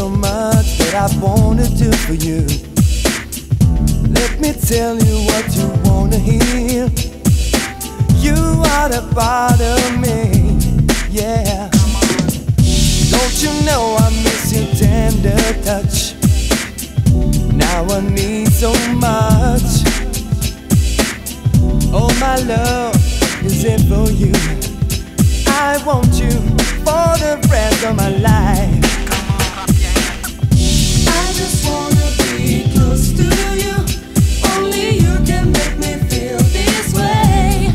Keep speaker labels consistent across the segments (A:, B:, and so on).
A: so much that I wanna do for you. Let me tell you what you wanna hear. You are the part of me, yeah. Don't you know I miss your tender touch? Now I need so much. Oh, my love is it for you. I want you of my life.
B: I just wanna be close to you. Only you can make me feel this way.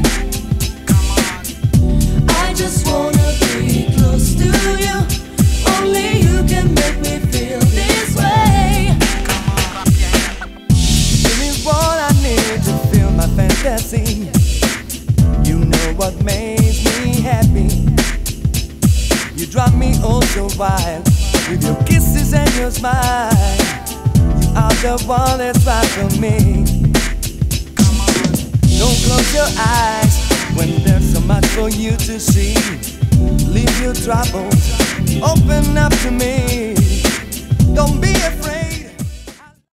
B: I just wanna be close to you. Only you can make me feel this way.
A: Give me what I need to feel my fantasy. You know what makes oh so wild with your kisses and your smile. You are the one that's right for me. Don't close your eyes when there's so much for you to see. Leave your troubles, open up to me.